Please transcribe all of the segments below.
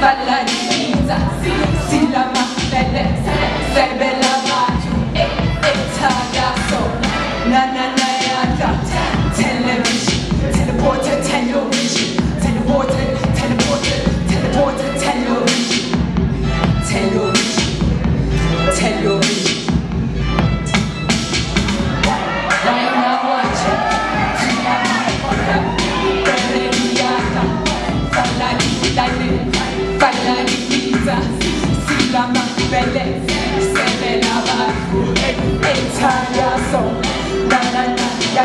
Valla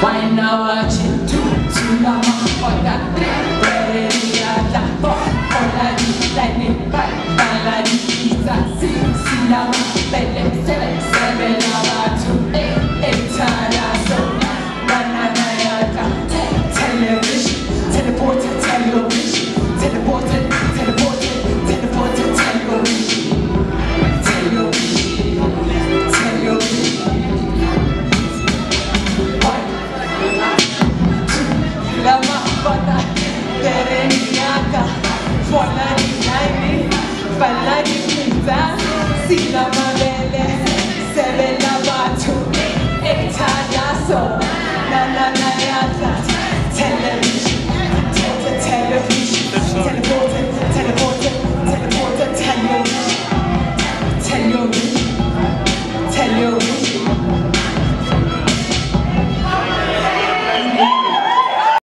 Why now I For ninety ninety, for voilà les combats, si la